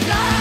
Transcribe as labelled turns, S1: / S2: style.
S1: Good.